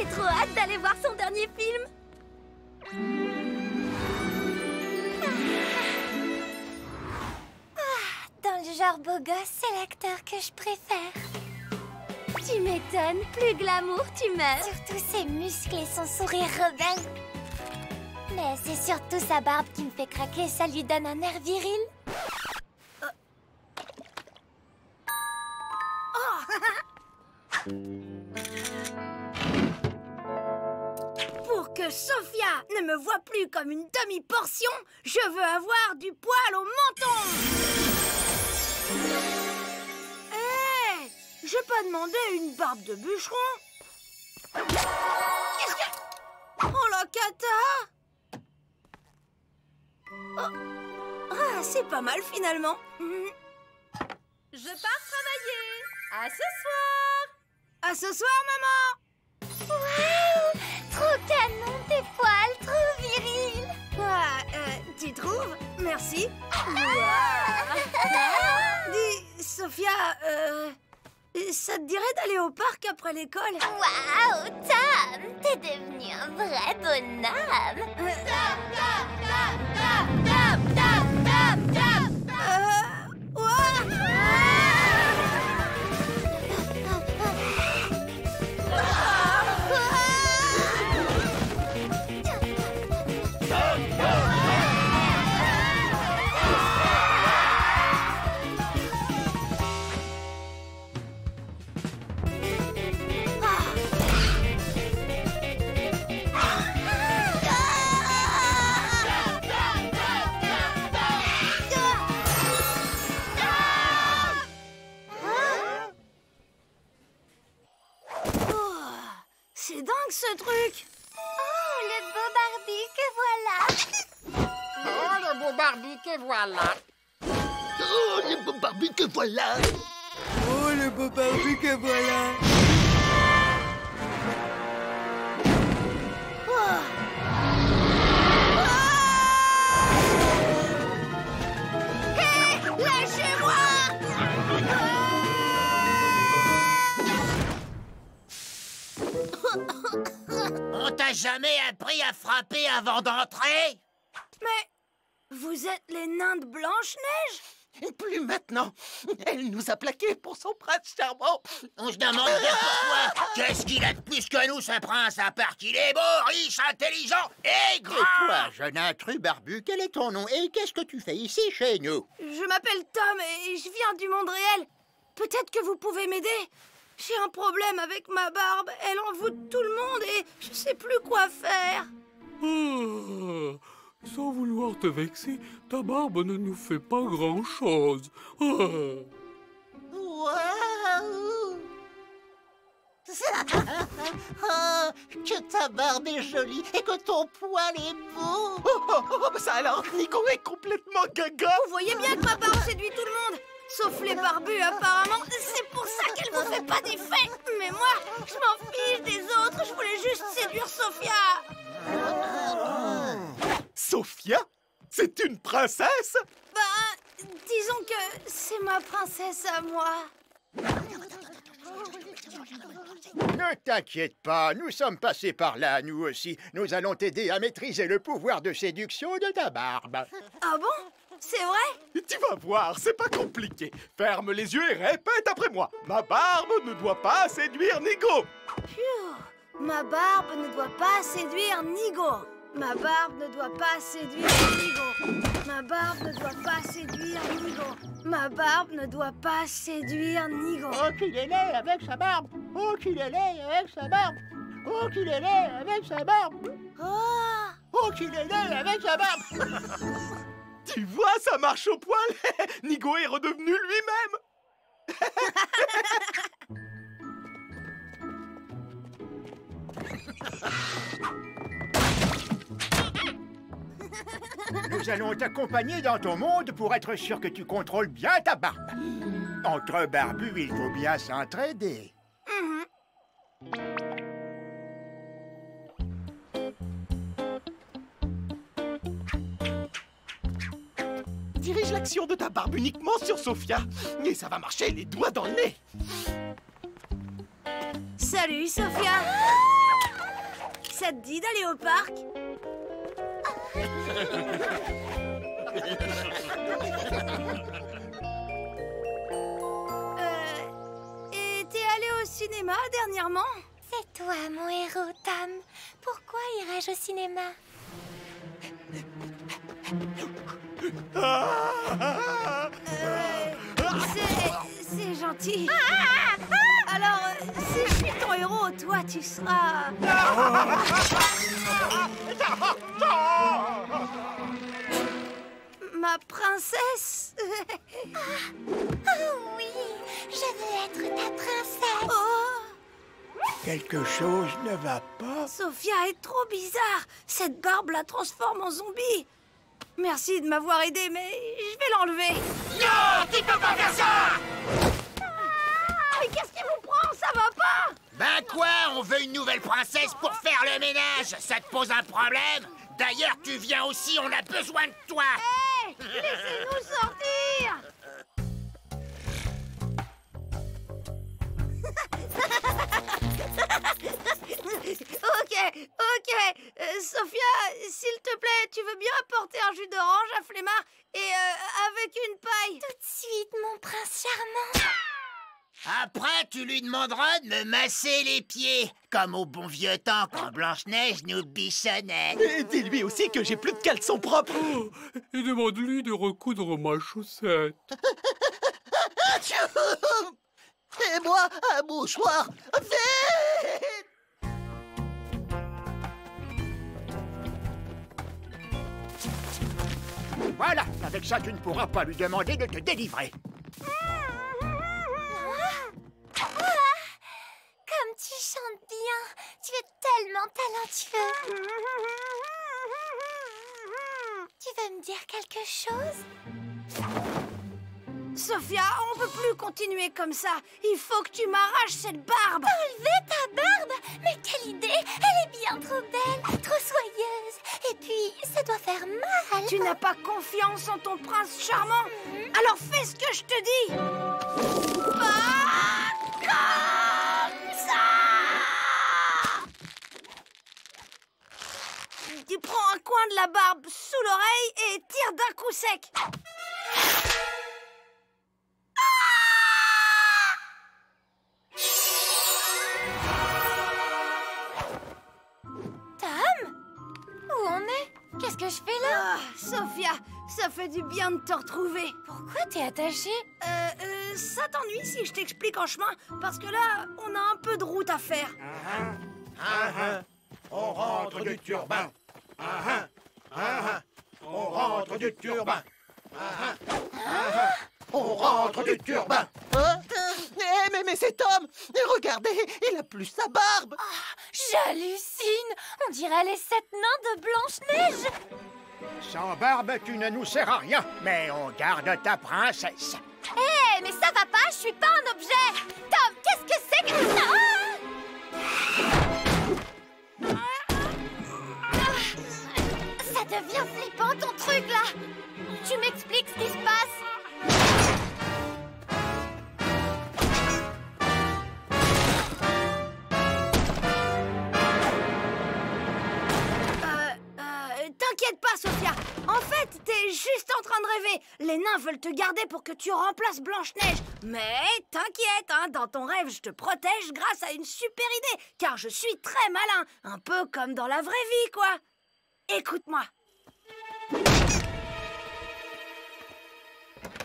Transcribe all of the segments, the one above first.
J'ai trop hâte d'aller voir son dernier film Dans le genre beau gosse, c'est l'acteur que je préfère. Tu m'étonnes, plus glamour, tu meurs Surtout ses muscles et son sourire rebelle. Mais c'est surtout sa barbe qui me fait craquer, ça lui donne un air viril. Pour que Sophia ne me voie plus comme une demi-portion, je veux avoir du poil au menton. Hé J'ai pas demandé une barbe de bûcheron. Oh la cata. Oh. Ah, c'est pas mal finalement. Je pars travailler. À ce soir. À ce soir, maman Trop canon tes poils, trop viril Ah, euh, tu trouves? Merci. Dis, Sophia, euh, ça te dirait d'aller au parc après l'école? Waouh, Tom T'es devenu un vrai bonhomme. Euh, c'est dingue ce truc. Oh, le beau Barbie que voilà. Oh, le beau Barbie que voilà. Oh, le beau Barbie que voilà. Oh, le beau Barbie que voilà On t'a jamais appris à frapper avant d'entrer? Mais vous êtes les nains de Blanche-Neige? Plus maintenant. Elle nous a plaqués pour son prince charmant. On se demande bien pourquoi. Qu'est-ce qu'il a de plus que nous, ce prince, à part qu'il est beau, riche, intelligent et Et grand toi, jeune intrus barbu, quel est ton nom et qu'est-ce que tu fais ici chez nous? Je m'appelle Tom et je viens du monde réel. Peut-être que vous pouvez m'aider. J'ai un problème avec ma barbe. Elle envoûte tout le monde et je sais plus quoi faire. Ah, Sans vouloir te vexer, ta barbe ne nous fait pas grand-chose. Ah. Waouh Oh, que ta barbe est jolie et que ton poil est beau Oh, oh, oh, ça alors, Nico est complètement gaga Vous voyez bien que ma barbe séduit tout le monde. Sauf les barbus, apparemment. C'est pour ça qu'elle vous fait pas d'effet. Mais moi, je m'en fiche des autres. Je voulais juste séduire Sophia. Sophia? C'est une princesse? Ben, disons que c'est ma princesse à moi. Ne t'inquiète pas, nous sommes passés par là, nous aussi. Nous allons t'aider à maîtriser le pouvoir de séduction de ta barbe. Ah bon? C'est vrai? Tu vas voir, c'est pas compliqué. Ferme les yeux et répète après moi. Ma barbe ne doit pas séduire Nigo. Phew. Ma barbe ne doit pas séduire Nigo. Ma barbe ne doit pas séduire Nigo. Ma barbe ne doit pas séduire Nigo. Ma barbe ne doit pas séduire Nigo. Oh, qu'il est laid avec sa barbe Oh, qu'il est laid avec sa barbe Oh, qu'il est laid avec sa barbe Oh Oh, qu'il est laid avec sa barbe Tu vois, ça marche au poil. Nigo est redevenu lui-même. Nous allons t'accompagner dans ton monde pour être sûr que tu contrôles bien ta barbe. Entre barbus, il faut bien s'entraider. Dirige l'action de ta barbe uniquement sur Sophia. Et ça va marcher les doigts dans le nez. Salut Sophia ça te dit d'aller au parc? Euh, et t'es allé au cinéma dernièrement? C'est toi, mon héros, Tam. Pourquoi irais-je au cinéma? C'est... c'est gentil. Alors, euh, si je suis ton héros, toi, tu seras... Ma princesse. Oh oui, je veux être ta princesse. Oh. Quelque chose ne va pas. Sophia est trop bizarre. Cette barbe la transforme en zombie Merci de m'avoir aidé, mais je vais l'enlever. Non, tu peux pas faire ça! Mais qu'est-ce qui vous prend? Ça va pas! Ben quoi On veut une nouvelle princesse pour faire le ménage! Ça te pose un problème? D'ailleurs, tu viens aussi, on a besoin de toi! Hé Laissez-nous sortir Ok, ok. Euh, Sophia, s'il te plaît, tu veux bien apporter un jus d'orange à Flemmard et euh, avec une paille? Tout de suite, mon prince charmant. Après, tu lui demanderas de me masser les pieds, comme au bon vieux temps quand Blanche-Neige nous bichonnait. Et dis-lui aussi que j'ai plus de caleçon propre. Oh, et demande-lui de recoudre ma chaussette. Et moi, un mouchoir Vite Voilà, avec ça, tu ne pourras pas lui demander de te délivrer. Comme tu chantes bien, tu es tellement talentueux. Tu veux me dire quelque chose? Sophia, on peut plus continuer comme ça. Il faut que tu m'arraches cette barbe. Enlever ta barbe Mais quelle idée Elle est bien trop belle, trop soyeuse. Et puis, ça doit faire mal. Tu n'as pas confiance en ton prince charmant Alors fais ce que je te dis Pas comme ça Tu prends un coin de la barbe sous l'oreille et tire d'un coup sec que je fais là Ah, Sophia, ça fait du bien de te retrouver. Pourquoi t'es attachée? Euh, euh, ça t'ennuie si je t'explique en chemin Parce que là, on a un peu de route à faire. On rentre du turbin. On rentre du turbin. On rentre du turbin. Hein Eh, mais, mais cet homme Regardez, il a plus sa barbe J'hallucine On dirait les sept nains de Blanche-Neige Sans barbe, tu ne nous sers à rien. Mais on garde ta princesse. Hé, mais ça va pas, je suis pas un objet Tom, qu'est-ce que c'est que ça Ça devient flippant ton truc là Tu m'expliques ce qui se passe Euh, euh, t'inquiète pas, Sophia. En fait, t'es juste en train de rêver. Les nains veulent te garder pour que tu remplaces Blanche-Neige. Mais t'inquiète, hein, dans ton rêve, je te protège grâce à une super idée. Car je suis très malin. Un peu comme dans la vraie vie, quoi. Écoute-moi.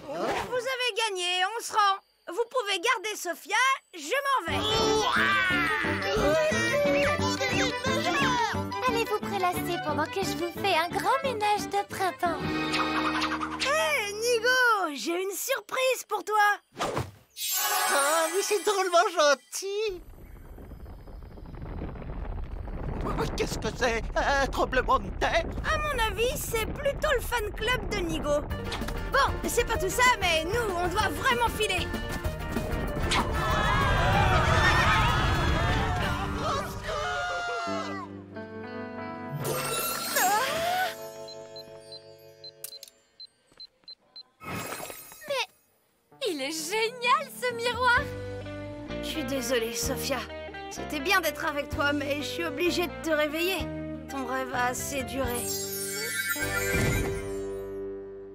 Vous avez gagné, on se rend. Vous pouvez garder Sophia, je m'en vais. Allez vous prélasser pendant que je vous fais un grand ménage de printemps Hé, Nigo, j'ai une surprise pour toi. Ah, mais c'est drôlement gentil Qu'est-ce que c'est? Un tremblement de terre? À mon avis, c'est plutôt le fan club de Nigo. Bon, c'est pas tout ça, mais nous, on doit vraiment filer. Il est génial ce miroir Je suis désolée, Sophia. C'était bien d'être avec toi, mais je suis obligée de te réveiller. Ton rêve a assez duré.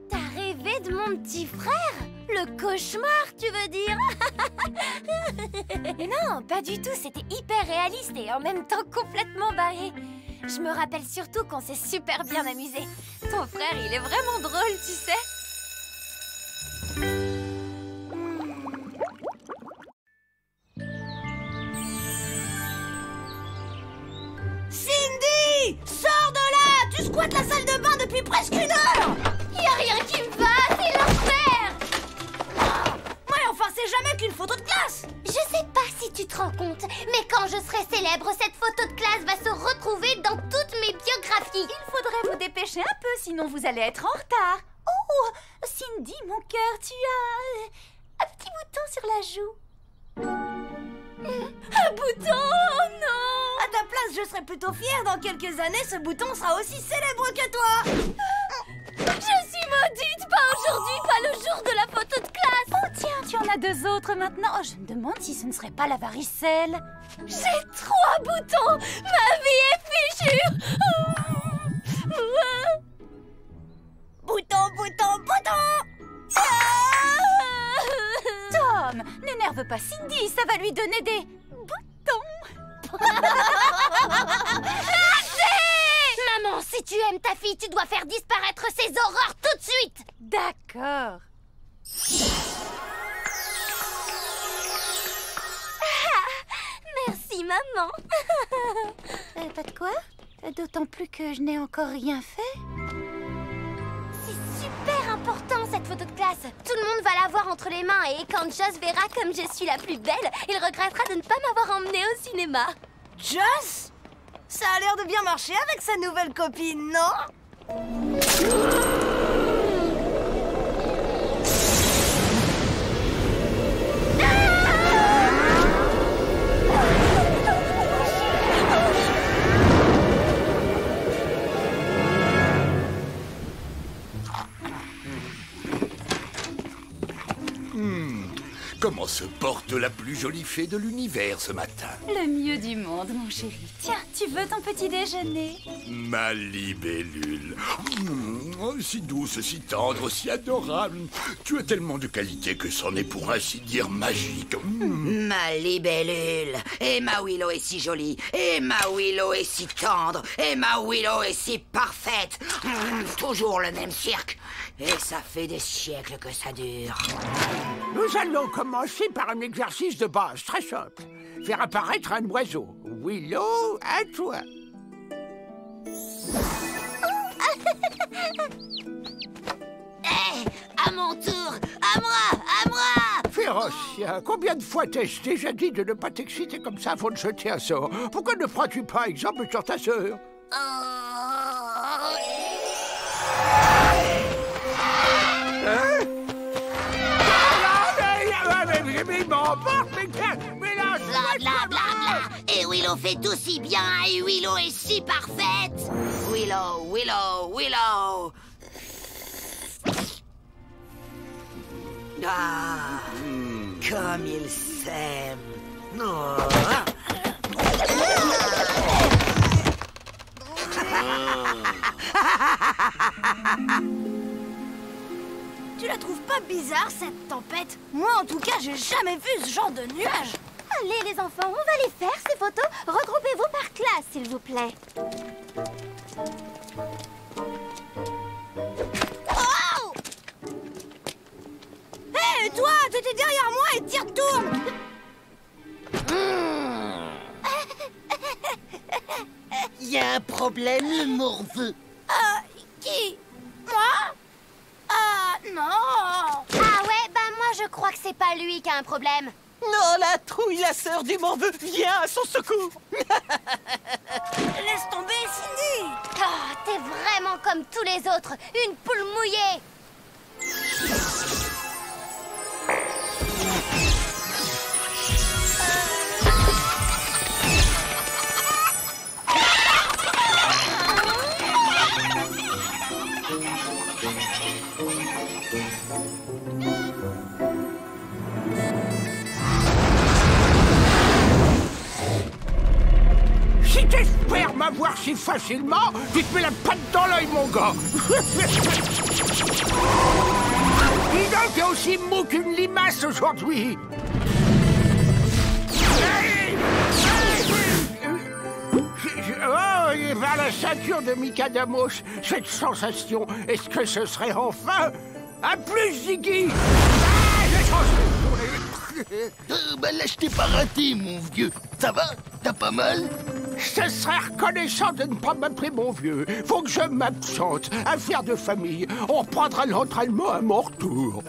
T'as rêvé de mon petit frère? Le cauchemar, tu veux dire? Non, pas du tout, c'était hyper réaliste et en même temps complètement barré. Je me rappelle surtout qu'on s'est super bien amusé. Ton frère, il est vraiment drôle, tu sais. Allez être en retard. Oh, Cindy, mon cœur, tu as euh, un petit bouton sur la joue. Un bouton Oh non À ta place, je serais plutôt fière. Dans quelques années, ce bouton sera aussi célèbre que toi Je suis maudite, pas aujourd'hui, pas le jour de la photo de classe. Oh tiens, tu en as deux autres maintenant. Oh, je me demande si ce ne serait pas la varicelle. J'ai trois boutons Ma vie est fichue Bouton, bouton, bouton Tom, n'énerve pas Cindy, ça va lui donner des boutons. Maman, si tu aimes ta fille, tu dois faire disparaître ces horreurs tout de suite D'accord. Merci, maman Euh, pas de quoi? D'autant plus que je n'ai encore rien fait. Important cette photo de classe. Tout le monde va la voir entre les mains et quand Joss verra comme je suis la plus belle, il regrettera de ne pas m'avoir emmenée au cinéma. Joss? Ça a l'air de bien marcher avec sa nouvelle copine, non? Comment se porte la plus jolie fée de l'univers ce matin Le mieux du monde, mon chéri. Tiens, tu veux ton petit déjeuner Ma libellule. Mmh, si douce, si tendre, si adorable. Tu as tellement de qualités que c'en est pour ainsi dire magique. Mmh. Ma libellule. Et ma Willow est si jolie. Et ma Willow est si tendre. Et ma Willow est si parfaite. Hum, toujours le même cirque. Et ça fait des siècles que ça dure. Nous allons commencer par un exercice de base très simple. Faire apparaître un oiseau. Willow, à toi. Hé À mon tour À moi À moi Férocia, combien de fois t'ai-je déjà dit de ne pas t'exciter comme ça avant de jeter un sort? Pourquoi ne prends-tu pas exemple sur ta sœur? Oh. Hein Ah, mais- mais- mais- mais m'emporte, mais qu'est- mais là, Bla bla bla bla Et Willow fait aussi bien et Willow est si parfaite Willow, Willow, Willow. Ah, comme il s'aime. Oh. Tu la trouves pas bizarre, cette tempête? Moi, en tout cas, j'ai jamais vu ce genre de nuage. Allez les enfants, on va les faire ces photos. Regroupez-vous par classe s'il vous plaît. Oh! Hé, toi T'étais derrière moi et t'y retournes Il y a un problème, le morveux. Ah, qui? Non Ah ouais, bah moi je crois que c'est pas lui qui a un problème. Non, la trouille, la sœur du morveux, viens à son secours. Laisse tomber, Cindy. Oh, t'es vraiment comme tous les autres, une poule mouillée avoir si facilement, tu te mets la patte dans l'œil, mon gars. Dis donc, t'es aussi mou qu'une limace aujourd'hui. Oh, et vers la ceinture de Mikadamos, cette sensation, est-ce que ce serait enfin un plus, Ziggy? Ah, j'ai changé. Euh, bah t'ai pas raté, mon vieux. Ça va? T'as pas mal? Je serais reconnaissant de ne pas m'appeler mon vieux. Faut que je m'absente. Affaire de famille. On reprendra l'entraînement à mon retour.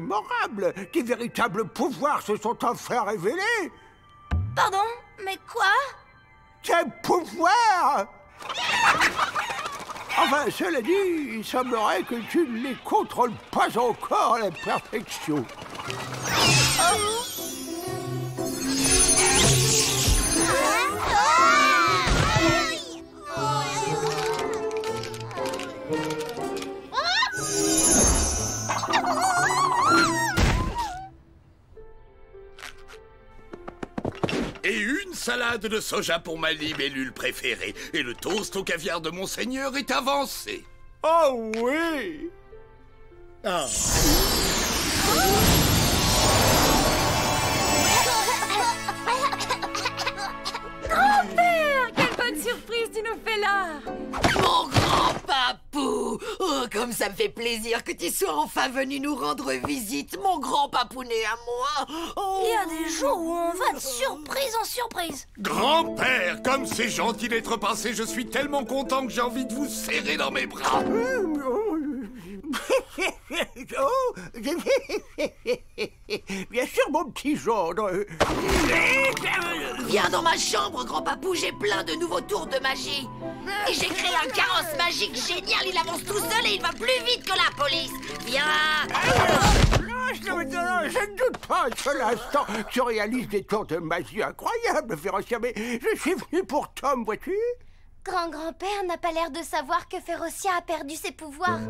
Mémorable. Tes véritables pouvoirs se sont enfin révélés. Pardon Mais quoi? Tes pouvoirs? Enfin, cela dit, il semblerait que tu ne les contrôles pas encore à la perfection. Et salade de soja pour ma libellule préférée. Et le toast au caviar de Monseigneur est avancé. Oh oui Grand-père Quelle bonne surprise tu nous fais là Mon grand papou Oh, comme ça me fait plaisir que tu sois enfin venu nous rendre visite, mon grand papounet à moi Oh. Il y a des jours où on va de surprise en surprise. Grand-père, comme c'est gentil d'être passé, je suis tellement content que j'ai envie de vous serrer dans mes bras. Oh, Bien sûr, mon petit gendre. Viens dans ma chambre, grand papou, j'ai plein de nouveaux tours de magie. Et j'ai créé un carrosse magique génial, il avance tout seul et il va plus vite que la police. Viens Non, je, non, non, je ne doute pas un seul instant que tu réalises des tours de magie incroyables, Férocia, mais je suis venu pour Tom, vois-tu? Grand-grand-père n'a pas l'air de savoir que Férocia a perdu ses pouvoirs.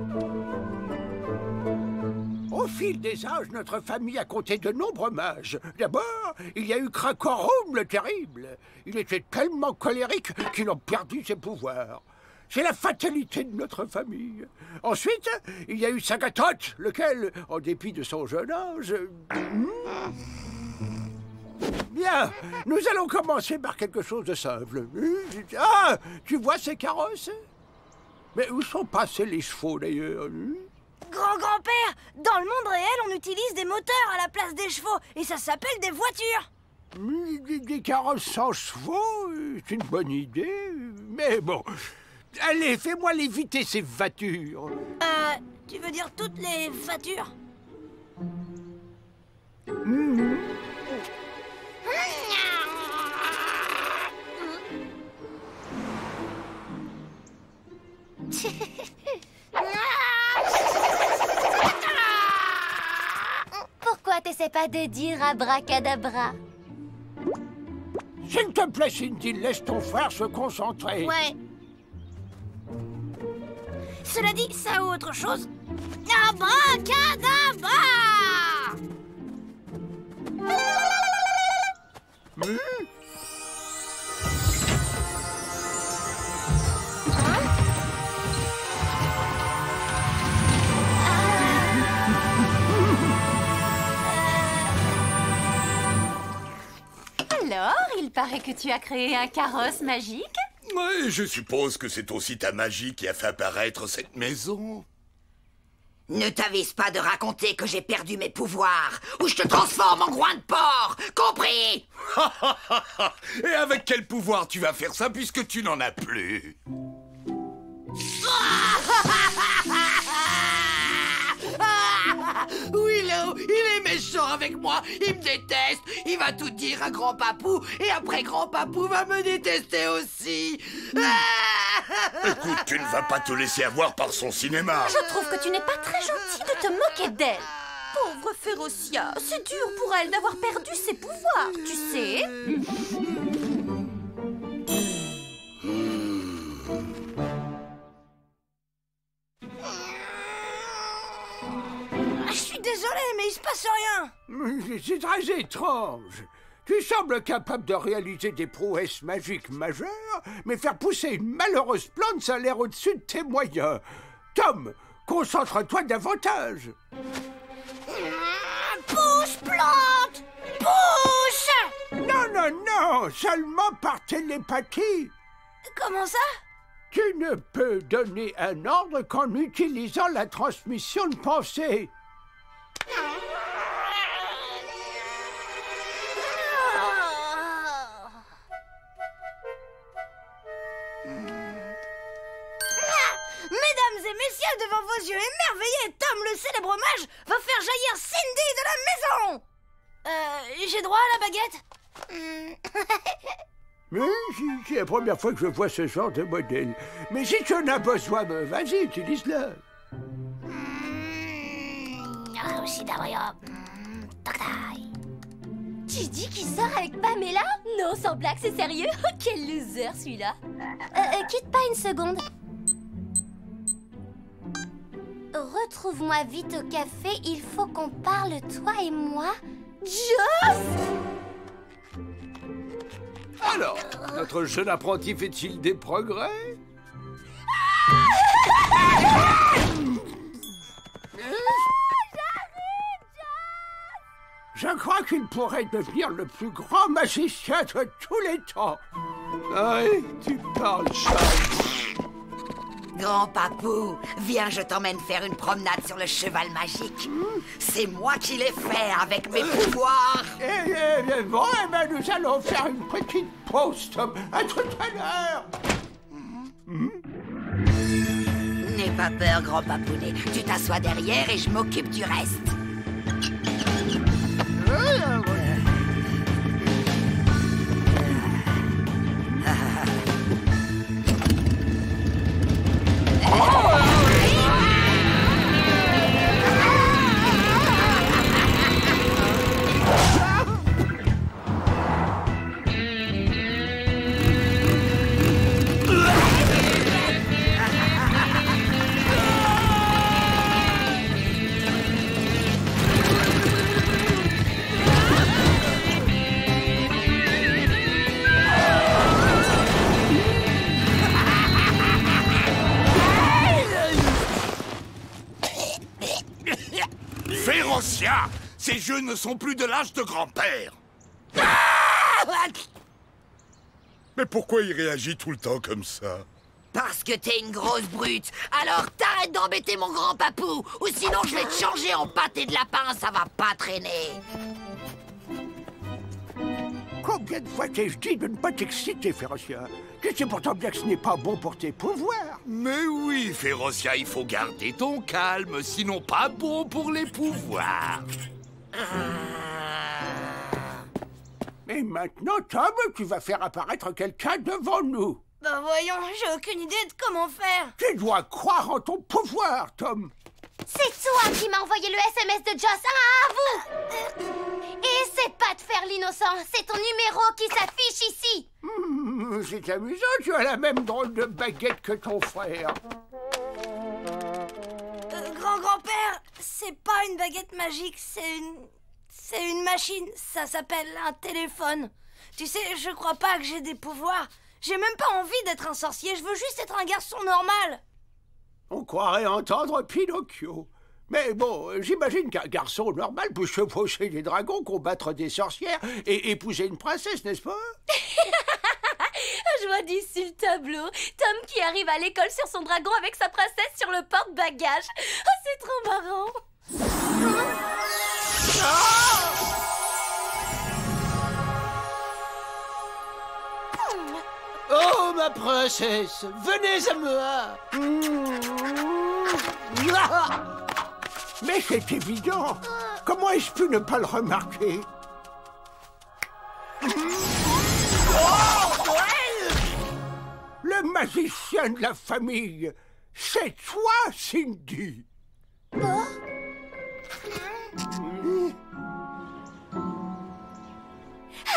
Au fil des âges, notre famille a compté de nombreux mages. D'abord, il y a eu Krakorum le terrible. Il était tellement colérique qu'il a perdu ses pouvoirs. C'est la fatalité de notre famille. Ensuite, il y a eu Sagatoth, lequel, en dépit de son jeune âge... hmm, Bien, nous allons commencer par quelque chose de simple. Ah, tu vois ces carrosses? Mais où sont passés les chevaux d'ailleurs? Hmm Grand-grand-père, dans le monde réel, on utilise des moteurs à la place des chevaux et ça s'appelle des voitures. Des, des carrosses sans chevaux, euh, c'est une bonne idée. Mais bon, allez, fais-moi léviter ces voitures. Euh, tu veux dire toutes les voitures? Pourquoi t'essaies pas de dire abracadabra S'il te plaît, Cindy, laisse ton frère se concentrer. Ouais. Cela dit, ça ou autre chose Abracadabra que tu as créé un carrosse magique Ouais, je suppose que c'est aussi ta magie qui a fait apparaître cette maison. Ne t'avise pas de raconter que j'ai perdu mes pouvoirs, ou je te transforme en groin de porc, compris Et avec quel pouvoir tu vas faire ça puisque tu n'en as plus? Il est méchant avec moi, il me déteste, il va tout dire à Grand Papou, et après Grand Papou va me détester aussi. Écoute, tu ne vas pas te laisser avoir par son cinéma. Je trouve que tu n'es pas très gentil de te moquer d'elle. Pauvre Férocia, c'est dur pour elle d'avoir perdu ses pouvoirs, tu sais. Désolé, mais il se passe rien. C'est très étrange. Tu sembles capable de réaliser des prouesses magiques majeures, mais faire pousser une malheureuse plante, ça a l'air au-dessus de tes moyens. Tom, concentre-toi davantage. Pousse, plante Pousse Non, non, non, seulement par télépathie. Comment ça? Tu ne peux donner un ordre qu'en utilisant la transmission de pensée. Mesdames et messieurs, devant vos yeux émerveillés, Tom, le célèbre mage, va faire jaillir Cindy de la maison Euh, j'ai droit à la baguette si, c'est la première fois que je vois ce genre de modèle. Mais si tu en as besoin, ben, vas-y, utilise-le. Tu dis qu'il sort avec Pamela? Non, sans blague, c'est sérieux. Quel loser celui-là. Euh, euh, Quitte pas une seconde. Retrouve-moi vite au café, il faut qu'on parle, toi et moi. Joss! Alors, notre jeune apprenti fait-il des progrès? Je crois qu'il pourrait devenir le plus grand magicien de tous les temps. Oui, tu parles, Charles. Grand Papou, viens, je t'emmène faire une promenade sur le cheval magique. C'est moi qui l'ai fait avec mes pouvoirs. Eh, eh, eh, bon, eh ben, nous allons faire une petite pause, Tom. À tout à l'heure. N'aie pas peur, Grand Papounet. Tu t'assois derrière et je m'occupe du reste. Oh! Ces jeux ne sont plus de l'âge de grand-père. Mais pourquoi il réagit tout le temps comme ça? Parce que t'es une grosse brute. Alors t'arrêtes d'embêter mon grand papou, ou sinon je vais te changer en pâté de lapin, ça va pas traîner. Combien de fois t'ai-je dit de ne pas t'exciter, Férocia? Tu sais pourtant bien que ce n'est pas bon pour tes pouvoirs. Mais oui, Férocia, il faut garder ton calme, sinon pas bon pour les pouvoirs. Et maintenant, Tom, tu vas faire apparaître quelqu'un devant nous. Bah voyons, j'ai aucune idée de comment faire. Tu dois croire en ton pouvoir, Tom. C'est toi qui m'as envoyé le SMS de Joss, ah, à vous Et c'est pas de faire l'innocent, c'est ton numéro qui s'affiche ici Hmm, C'est amusant, tu as la même drôle de baguette que ton frère. Euh, Grand-grand-père, c'est pas une baguette magique, c'est une... C'est une machine, ça s'appelle un téléphone. Tu sais, je crois pas que j'ai des pouvoirs. J'ai même pas envie d'être un sorcier, je veux juste être un garçon normal. On croirait entendre Pinocchio. Mais bon, j'imagine qu'un garçon normal peut chevaucher des dragons, combattre des sorcières et épouser une princesse, n'est-ce pas? Je vois d'ici le tableau. Tom qui arrive à l'école sur son dragon avec sa princesse sur le porte-bagages. Oh, c'est trop marrant. Oh, ma princesse, venez à moi. Mais c'est évident. Comment ai-je pu ne pas le remarquer? Le magicien de la famille C'est toi, Cindy.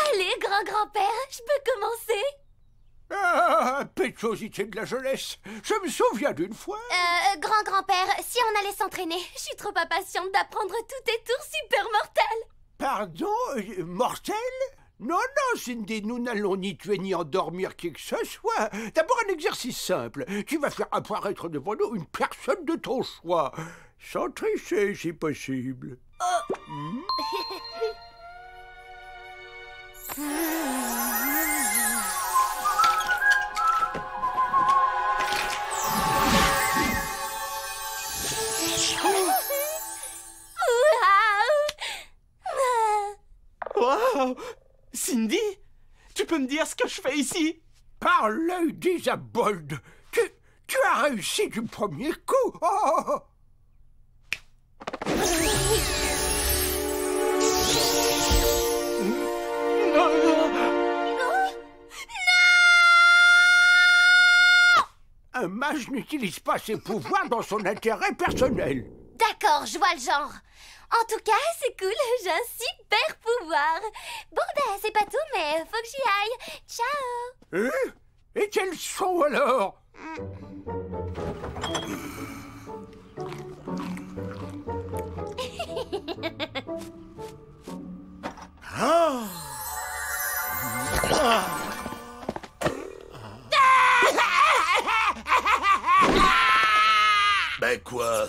Allez, grand-grand-père, je peux commencer? Ah, pétuosité de la jeunesse Je me souviens d'une fois Euh, grand-grand-père, si on allait s'entraîner Je suis trop impatiente d'apprendre tous tes tours super mortels Pardon euh, Mortel? Non, non, Cindy, nous n'allons ni tuer ni endormir qui que ce soit. D'abord un exercice simple. Tu vas faire apparaître devant nous une personne de ton choix. Sans tricher, si possible. Hmm? Wow Cindy Tu peux me dire ce que je fais ici? Par l'œil d'Isabold, tu, tu as réussi du premier coup. Oh Un mage n'utilise pas ses pouvoirs dans son intérêt personnel. D'accord, je vois le genre. En tout cas, c'est cool, j'ai un super pouvoir. Bon, ben, c'est pas tout, mais faut que j'y aille. Ciao Hein Et quels sont alors Ben quoi?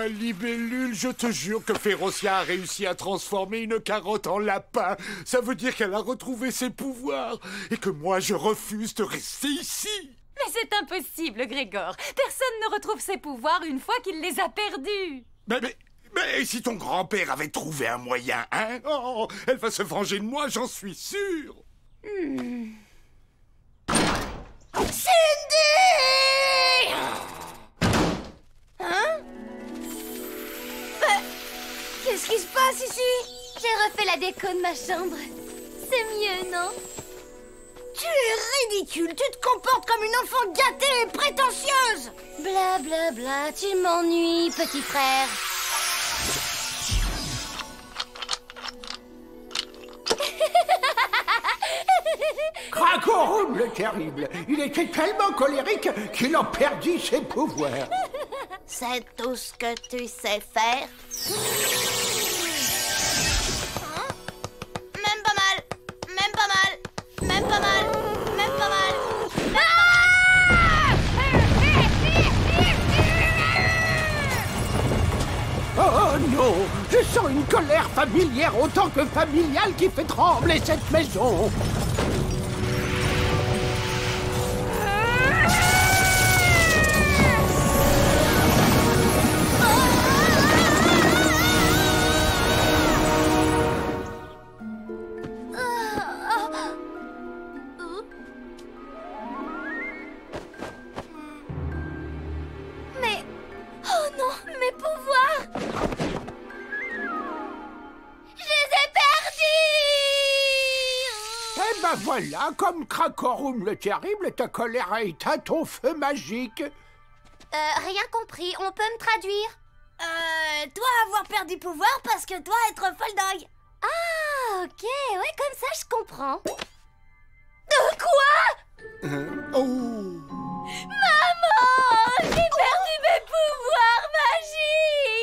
ma libellule, je te jure que Férocia a réussi à transformer une carotte en lapin. Ça veut dire qu'elle a retrouvé ses pouvoirs et que moi je refuse de rester ici. Mais c'est impossible, Grégor. Personne ne retrouve ses pouvoirs une fois qu'il les a perdus. Mais, mais, mais si ton grand-père avait trouvé un moyen, hein? Oh, elle va se venger de moi, j'en suis sûr. Cindy Hein? Qu'est-ce qui se passe ici? J'ai refait la déco de ma chambre. C'est mieux, non? Tu es ridicule, tu te comportes comme une enfant gâtée et prétentieuse. Bla bla bla, tu m'ennuies, petit frère. Krakorum le terrible. Il était tellement colérique qu'il en perdit ses pouvoirs. C'est tout ce que tu sais faire. Hein? Même pas mal. Même pas mal. Même pas mal. Même pas mal. Oh non. Je sens une colère familière autant que familiale qui fait trembler cette maison voilà, comme Krakorum le terrible, ta colère a éteint ton feu magique. Euh, rien compris. On peut me traduire Euh, toi avoir perdu pouvoir parce que toi être folle dingue. Ah, ok. Ouais, comme ça, je comprends. De quoi Oh Maman J'ai perdu mes pouvoirs magiques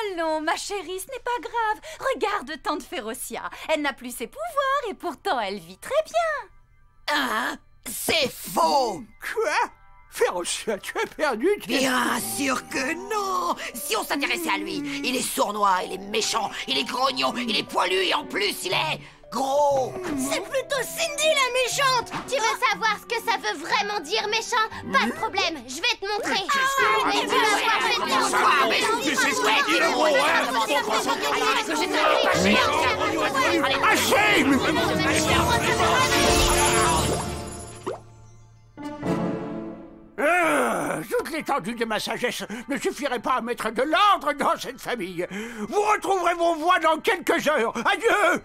Oh non, ma chérie, ce n'est pas grave. Regarde tante Férocia. Elle n'a plus ses pouvoirs et pourtant elle vit très bien. Hein C'est faux Quoi? Férocia, tu as perdu tes... Bien sûr que non Si on s'intéressait à lui, il est sournois, il est méchant, il est grognon, il est poilu et en plus il est gros C'est plutôt Cindy la méchante. Tu veux savoir ce que ça veut vraiment dire méchant Pas de problème, je vais te montrer. Ah, Mais tu vas voir, je vais te Quoi Mais montrer. tu sais ce qu'il dit, le gros, hein Euh, toute l'étendue de ma sagesse ne suffirait pas à mettre de l'ordre dans cette famille. Vous retrouverez vos voix dans quelques heures. Adieu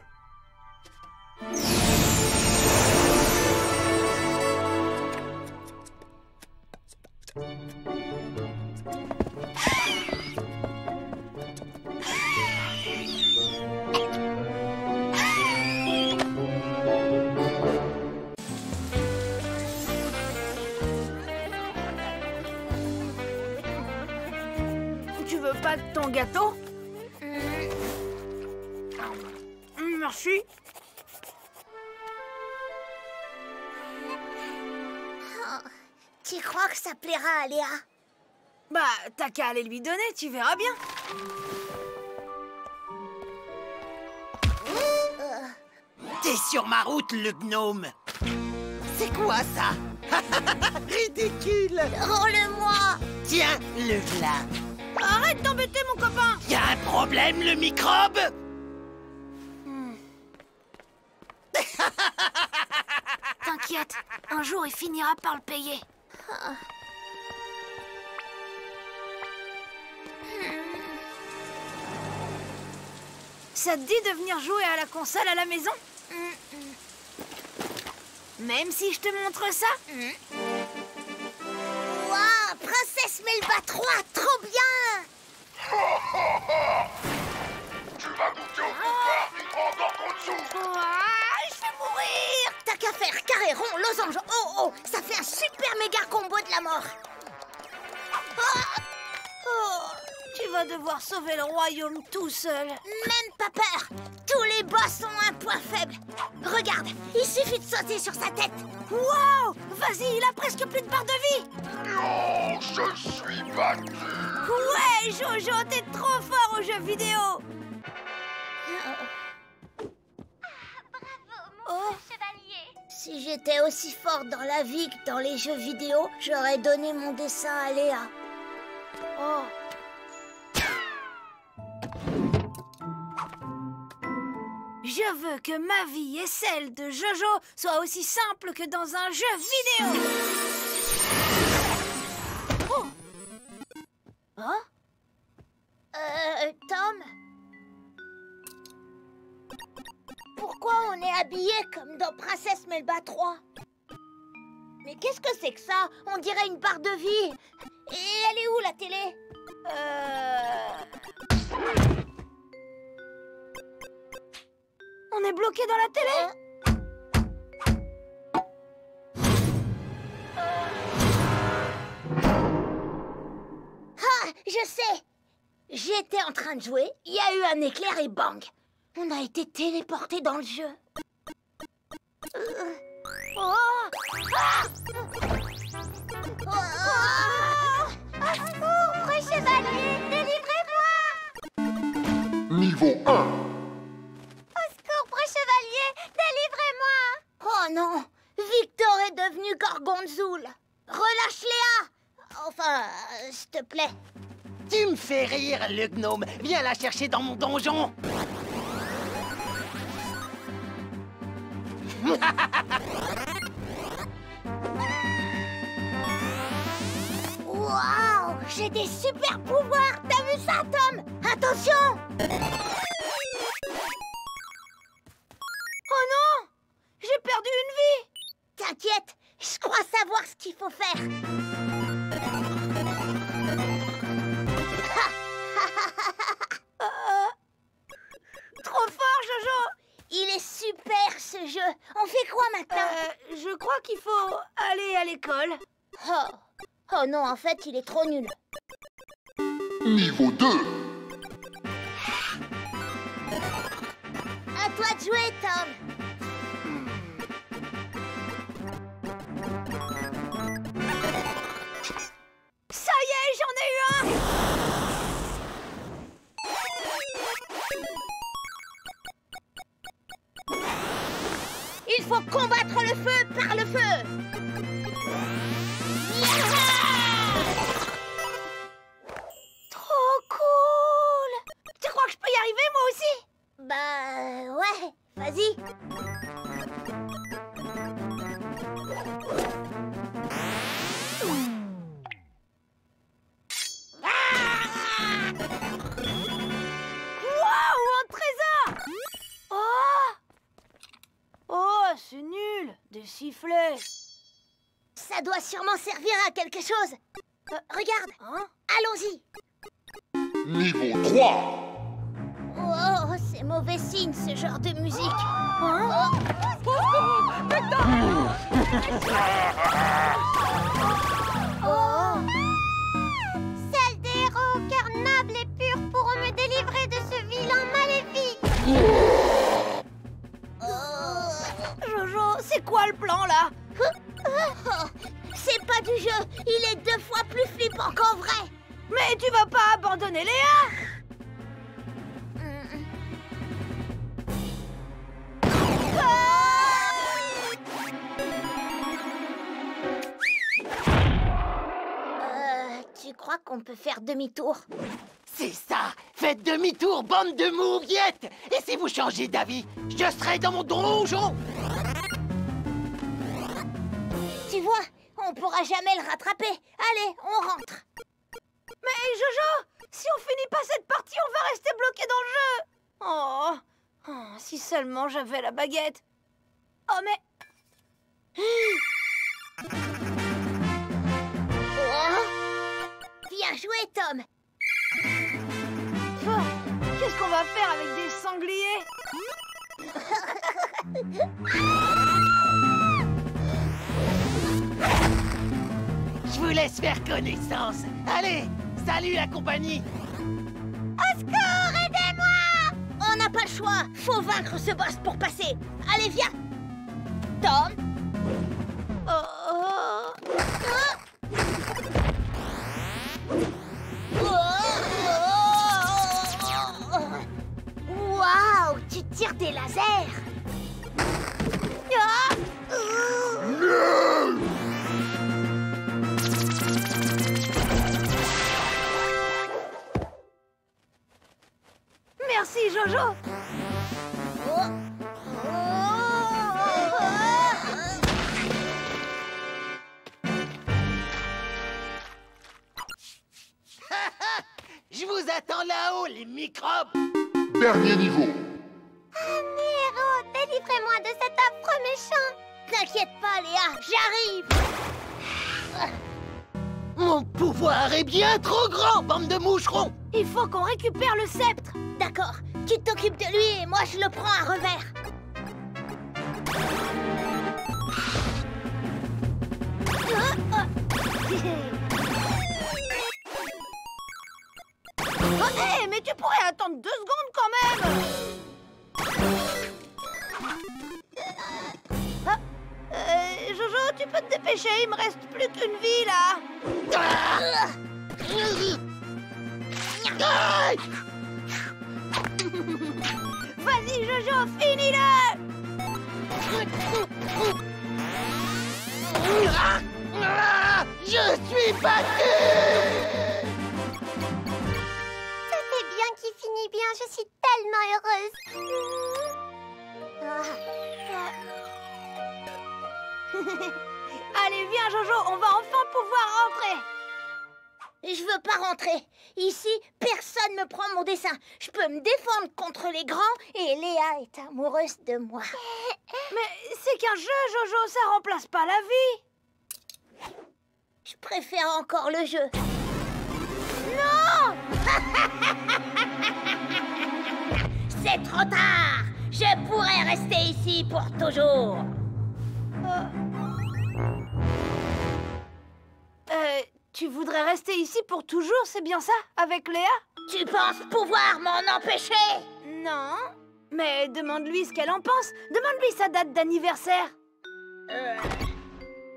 Tu veux pas de ton gâteau? Mm, Merci. Tu crois que ça plaira à Léa? Bah, t'as qu'à aller lui donner, tu verras bien. T'es sur ma route, le gnome. C'est quoi ça? Ridicule. Rends-le-moi. Tiens, le là Arrête d'embêter mon copain. Y a un problème, le microbe? T'inquiète, un jour il finira par le payer. Ça te dit de venir jouer à la console à la maison Même si je te montre ça Waouh Princesse Melba 3, trop bien. Tu vas goûter au pouvoir du grand gorgonzou Ouah, Je vais mourir. T'as qu'à faire carré rond, losange, oh oh Ça fait un super méga combo de la mort. Ah Oh, Tu vas devoir sauver le royaume tout seul. Même pas peur. Tous les boss ont un point faible. Regarde, il suffit de sauter sur sa tête. Waouh Vas-y, il a presque plus de barre de vie. Non, je suis battu. Ouais, Jojo, t'es trop fort aux jeux vidéo. Oh Si j'étais aussi forte dans la vie que dans les jeux vidéo, j'aurais donné mon dessin à Léa. Oh. Je veux que ma vie et celle de Jojo soient aussi simples que dans un jeu vidéo. Oh. Hein? Pourquoi on est habillé comme dans Princesse Melba 3 Mais qu'est-ce que c'est que ça? On dirait une barre de vie. Et elle est où la télé? Euh... On est bloqué dans la télé? Ah, je sais. J'étais en train de jouer, il y a eu un éclair et bang. On a été téléporté dans le jeu. Au secours, vrai chevalier, délivrez-moi Niveau 1 Au secours, vrai chevalier, délivrez-moi. Oh non Victor est devenu Gorgonzoul. Relâche Léa. Enfin, euh, s'il te plaît. Tu me fais rire, le gnome Viens la chercher dans mon donjon Waouh J'ai des super pouvoirs. T'as vu ça, Tom? Attention! Oh non! Je crois savoir ce qu'il faut faire. Trop fort, Jojo Il est super ce jeu. On fait quoi maintenant Euh, je crois qu'il faut aller à l'école. Oh. Oh non, en fait, il est trop nul. Niveau 2. À toi de jouer, Tom. Faut combattre le feu par le feu. Quelque chose. Demi-tour. C'est ça. Faites demi-tour, bande de mouviettes Et si vous changez d'avis, je serai dans mon donjon. Tu vois, on pourra jamais le rattraper. Allez, on rentre. Mais Jojo, si on finit pas cette partie, on va rester bloqué dans le jeu. Oh, Oh, si seulement j'avais la baguette Qu'est-ce qu'on va faire avec des sangliers Je vous laisse faire connaissance Allez, salut la compagnie Au secours, aidez-moi On n'a pas le choix. Faut vaincre ce boss pour passer. Allez, viens. Tom. Tires des lasers. Ah Merci Jojo Je vous attends là-haut, les microbes Dernier niveau. Délivrez-moi de cet affreux méchant. T'inquiète pas, Léa, j'arrive. Mon pouvoir est bien trop grand, bande de moucherons Il faut qu'on récupère le sceptre D'accord, tu t'occupes de lui et moi je le prends à revers. Oh, mais tu pourrais attendre deux secondes quand même tu peux te dépêcher, il me reste plus qu'une vie là. Vas-y Jojo, finis-le. Ah, Je suis battu. Ça c'est bien qui finit bien, je suis tellement heureuse. Allez, viens Jojo, on va enfin pouvoir rentrer Je veux pas rentrer. Ici, personne me prend mon dessin. Je peux me défendre contre les grands et Léa est amoureuse de moi. Mais c'est qu'un jeu, Jojo, ça remplace pas la vie Je préfère encore le jeu. Non C'est trop tard Je pourrais rester ici pour toujours Euh, tu voudrais rester ici pour toujours, c'est bien ça Avec Léa? Tu penses pouvoir m'en empêcher? Non. Mais demande-lui ce qu'elle en pense. Demande-lui sa date d'anniversaire. Euh,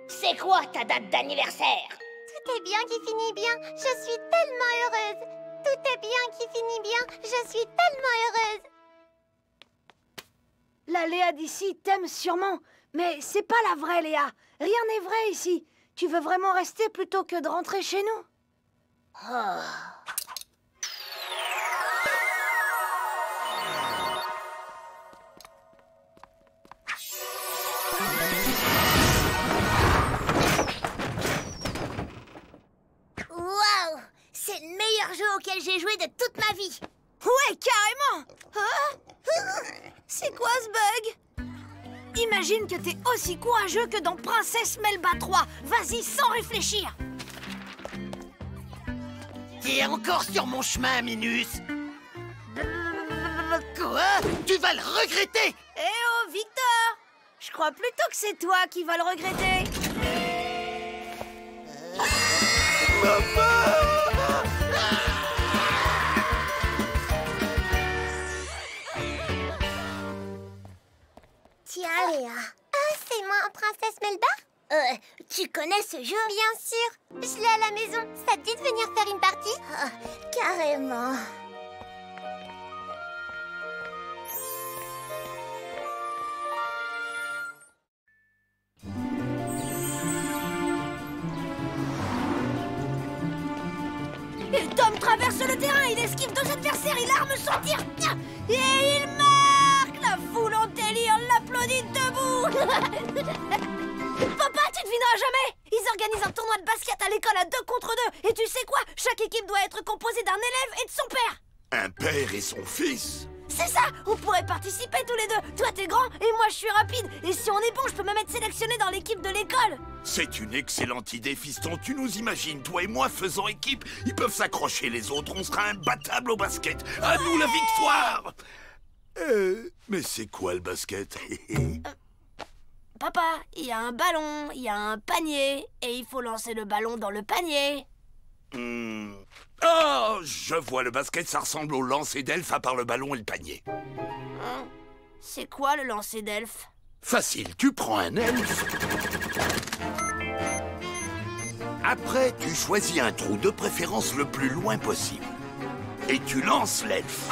C'est quoi ta date d'anniversaire? Tout est bien qui finit bien. Je suis tellement heureuse. Tout est bien qui finit bien. Je suis tellement heureuse. La Léa d'ici t'aime sûrement. Mais c'est pas la vraie Léa. Rien n'est vrai ici. Tu veux vraiment rester plutôt que de rentrer chez nous? Oh. Waouh! C'est le meilleur jeu auquel j'ai joué de toute ma vie! Ouais, carrément! Hein? C'est quoi ce bug? Imagine que t'es aussi courageux que dans Princesse Melba 3. Vas-y, sans réfléchir. T'es encore sur mon chemin, Minus Quoi? Tu vas le regretter Eh oh, Victor Je crois plutôt que c'est toi qui vas le regretter. Euh, tu connais ce jeu Bien sûr. Je l'ai à la maison. Ça te dit de venir faire une partie? Ah, Carrément. Et Tom traverse le terrain, il esquive deux adversaires, il arme son tir. Et il marque La foule en délire l'applaudit debout Papa, tu devineras jamais Ils organisent un tournoi de basket à l'école à deux contre deux. Et tu sais quoi? Chaque équipe doit être composée d'un élève et de son père. Un père et son fils? C'est ça On pourrait participer tous les deux. Toi, t'es grand et moi, je suis rapide. Et si on est bon, je peux même être sélectionné dans l'équipe de l'école. C'est une excellente idée, fiston. Tu nous imagines, toi et moi faisant équipe. Ils peuvent s'accrocher les autres, on sera imbattable au basket. À nous la victoire Euh, mais c'est quoi le basket? Papa, il y a un ballon, il y a un panier, et il faut lancer le ballon dans le panier. Hmm. Oh, je vois le basket, ça ressemble au lancer d'elfe à part le ballon et le panier. Hein? C'est quoi le lancer d'elfe? Facile, tu prends un elfe. Après, tu choisis un trou, de préférence le plus loin possible. Et tu lances l'elfe.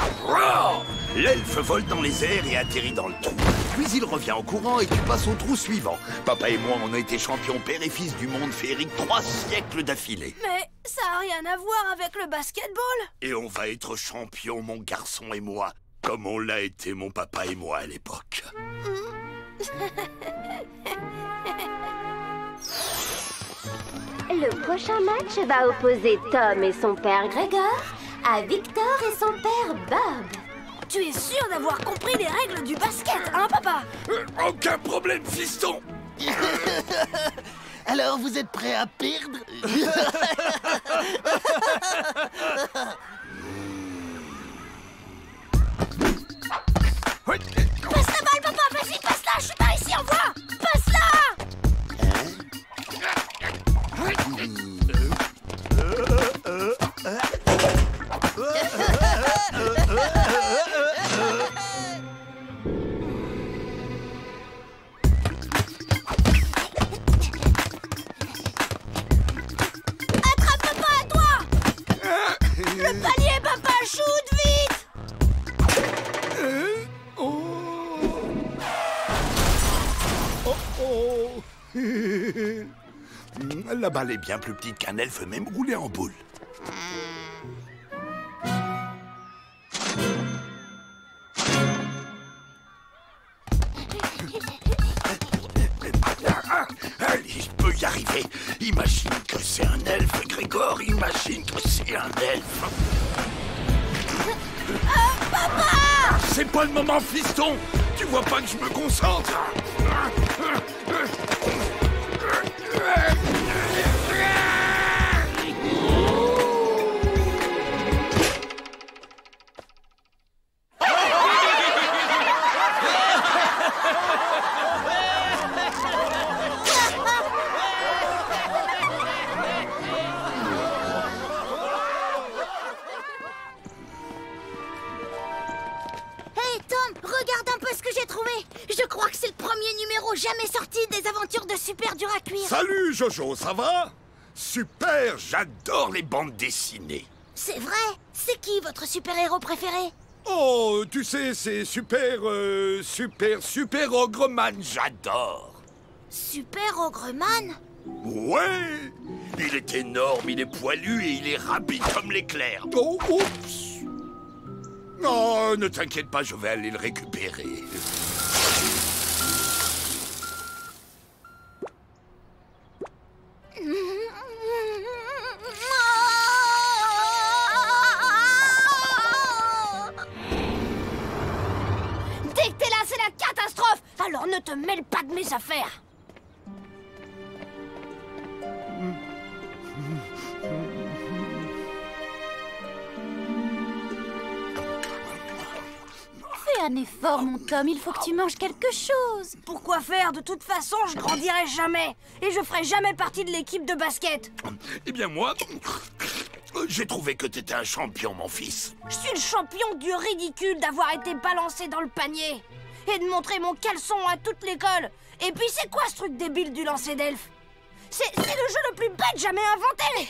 L'elfe vole dans les airs et atterrit dans le trou. Puis il revient en courant et tu passes au trou suivant. Papa et moi, on a été champions père et fils du monde féerique trois siècles d'affilée. Mais ça a rien à voir avec le basketball. Et on va être champions, mon garçon et moi, comme on l'a été mon papa et moi à l'époque. Le prochain match va opposer Tom et son père Grégor à Victor et son père Bob. Tu es sûr d'avoir compris les règles du basket, hein, papa? Euh, aucun problème, fiston! Alors, vous êtes prêts à perdre? Passe la balle, papa Vas-y, passe-la Je suis par ici, envoie Passe-la Attrape, Balle est bien plus petite qu'un elfe, même roulé en boule. Ah, Allez, je peux y arriver. Imagine que c'est un elfe, Grégor. Imagine que c'est un elfe. C'est pas le moment, fiston Tu vois pas que je me concentre? Ça va? Super, j'adore les bandes dessinées. C'est vrai C'est qui votre super-héros préféré? Oh, tu sais, c'est super, euh, super, super Ogreman, j'adore. Super Ogreman Ouais Il est énorme, il est poilu et il est rapide comme l'éclair. Oh, oups Non, ne t'inquiète pas, je vais aller le récupérer. Ne te mêle pas de mes affaires. Fais un effort, mon Tom, il faut que tu manges quelque chose. Pourquoi faire? De toute façon, je grandirai jamais. Et je ferai jamais partie de l'équipe de basket. Eh bien moi, j'ai trouvé que t'étais un champion, mon fils. Je suis le champion du ridicule d'avoir été balancé dans le panier Et de montrer mon caleçon à toute l'école Et puis c'est quoi ce truc débile du lancer d'elfe? C'est le jeu le plus bête jamais inventé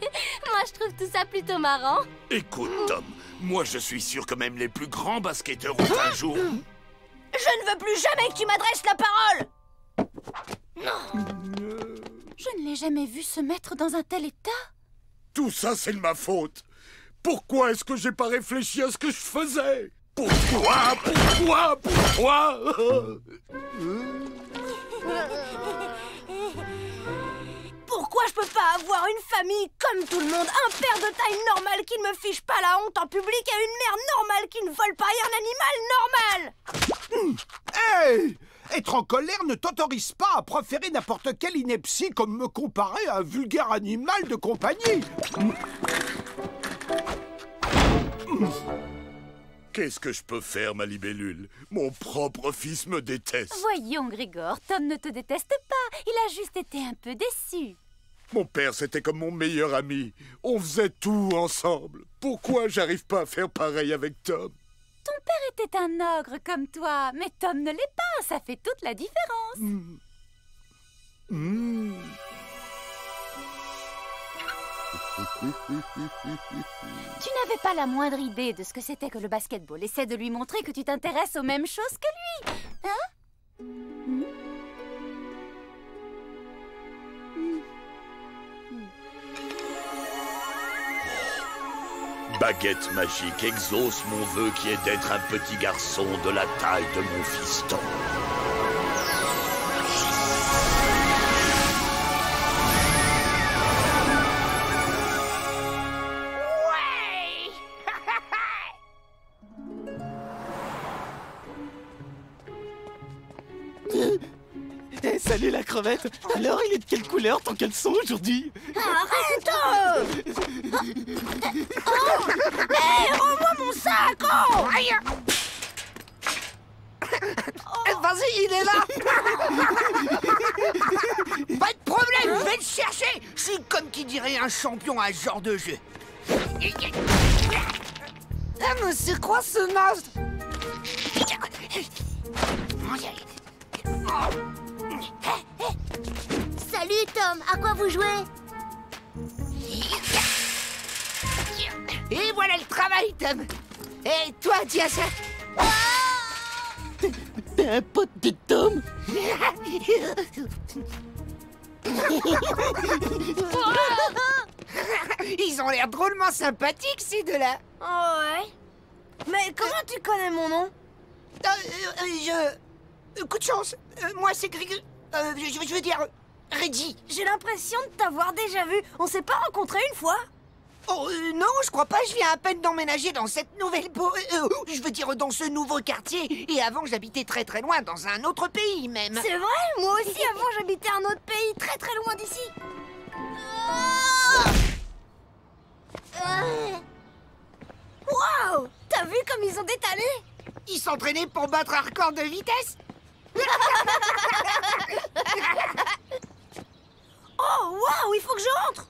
Moi, je trouve tout ça plutôt marrant. Écoute, Tom, moi je suis sûr que même les plus grands basketteurs ont un jour... Je ne veux plus jamais que tu m'adresses la parole Je ne l'ai jamais vu se mettre dans un tel état. Tout ça, c'est de ma faute. Pourquoi est-ce que j'ai pas réfléchi à ce que je faisais? Pourquoi Pourquoi Pourquoi? Pourquoi je peux pas avoir une famille comme tout le monde? Un père de taille normale qui ne me fiche pas la honte en public et une mère normale qui ne vole pas et un animal normal! Hey! Être en colère ne t'autorise pas à proférer n'importe quelle ineptie comme me comparer à un vulgaire animal de compagnie. Qu'est-ce que je peux faire, ma libellule? Mon propre fils me déteste. Voyons, Grégor, Tom ne te déteste pas. Il a juste été un peu déçu. Mon père, c'était comme mon meilleur ami. On faisait tout ensemble. Pourquoi j'arrive pas à faire pareil avec Tom? Ton père était un ogre comme toi, mais Tom ne l'est pas. Ça fait toute la différence. Hmm. Tu n'avais pas la moindre idée de ce que c'était que le basketball. Essaie de lui montrer que tu t'intéresses aux mêmes choses que lui. Hein? Baguette magique exauce mon vœu qui est d'être un petit garçon de la taille de mon fiston. Salut la crevette. Alors, il est de quelle couleur ton caleçon aujourd'hui? Arrête Oh! Hé, rends-moi mon sac oh! Aïe Vas-y, il est là! Pas de problème, je vais le chercher! Je suis comme qui dirait un champion à ce genre de jeu. Ah, mais c'est quoi ce monstre Salut Tom, à quoi vous jouez Et voilà le travail, Tom. Et toi, ça T'es un pote de Tom Ils ont l'air drôlement sympathiques, ces deux-là. Oh ouais. Mais comment tu connais mon nom Euh, euh, je... euh, Coup de chance. Euh, Moi, c'est Greg... Euh, je, je veux dire... Reggie J'ai l'impression de t'avoir déjà vu. On s'est pas rencontrés une fois Oh, euh, non, je crois pas, je viens à peine d'emménager dans cette nouvelle... euh, euh, je veux dire, dans ce nouveau quartier. Et avant, j'habitais très très loin, dans un autre pays même. C'est vrai? Moi aussi, avant, j'habitais un autre pays très très loin d'ici. Waouh T'as vu comme ils ont détalé? Ils s'entraînaient pour battre un record de vitesse? Oh, waouh Il faut que je rentre.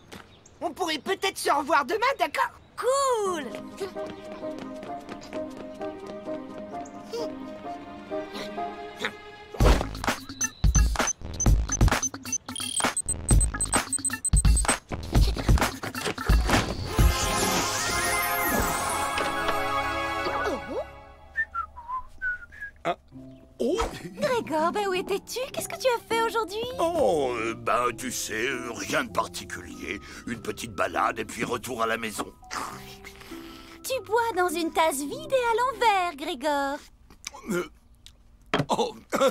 On pourrait peut-être se revoir demain, d'accord? Cool Oh, Grégor, ben où étais-tu? Qu'est-ce que tu as fait aujourd'hui? Oh euh, ben tu sais, euh, rien de particulier. Une petite balade et puis retour à la maison. Tu bois dans une tasse vide et à l'envers, Grégor. Euh, Oh, Hé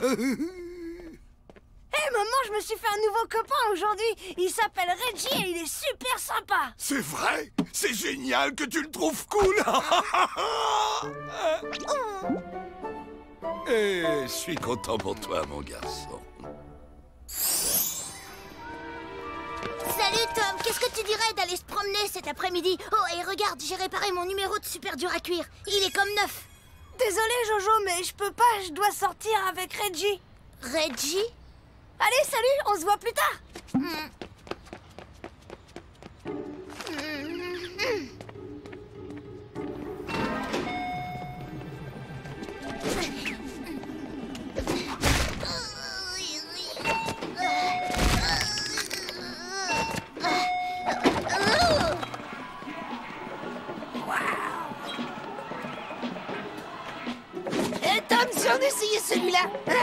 maman, je me suis fait un nouveau copain aujourd'hui. Il s'appelle Reggie et il est super sympa. c'est vrai? C'est génial que tu le trouves cool Et je suis content pour toi, mon garçon. Salut Tom, qu'est-ce que tu dirais d'aller se promener cet après-midi? Oh, et regarde, j'ai réparé mon numéro de super dur à cuire. Il est comme neuf. Désolé Jojo, mais je peux pas, je dois sortir avec Reggie. Reggie? Allez, salut, on se voit plus tard. Hmm. Ура!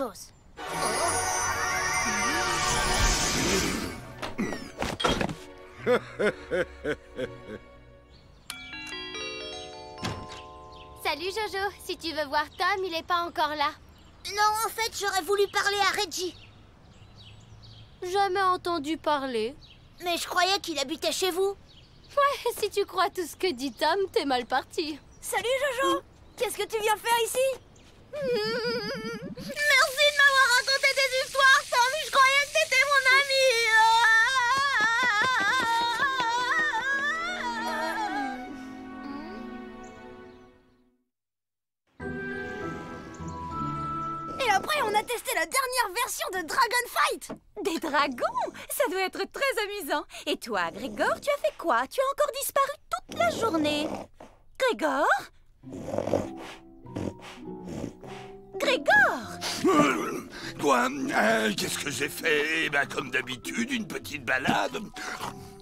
Chose. Salut Jojo, si tu veux voir Tom, il est pas encore là. Non, en fait, j'aurais voulu parler à Reggie. Jamais entendu parler. Mais je croyais qu'il habitait chez vous. Ouais, si tu crois tout ce que dit Tom, t'es mal parti. Salut Jojo. Qu'est-ce que tu viens faire ici? Merci de m'avoir raconté des histoires, Tom. Je croyais que t'étais mon Et après, on a testé la dernière version de Dragon Fight. Des dragons? Ça doit être très amusant. Et toi, Grégor, tu as fait quoi? Tu as encore disparu toute la journée. Grégor? Grégor Euh, Quoi euh, Qu'est-ce que j'ai fait Eh ben, comme d'habitude, une petite balade.